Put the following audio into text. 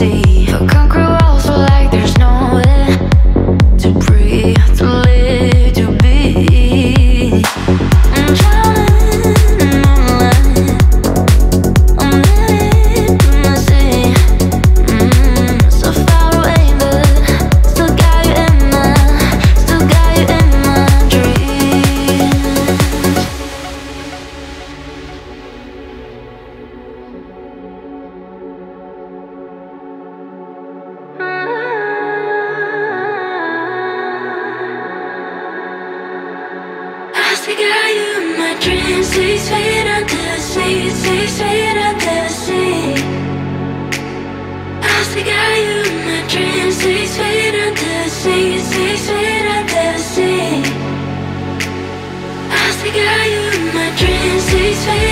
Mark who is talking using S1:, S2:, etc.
S1: see. See got you in my dreams, six feet under the sea, six feet under the sea. I see got you in my dreams, six feet under the sea, six feet under the sea. I see got you in my dreams, six feet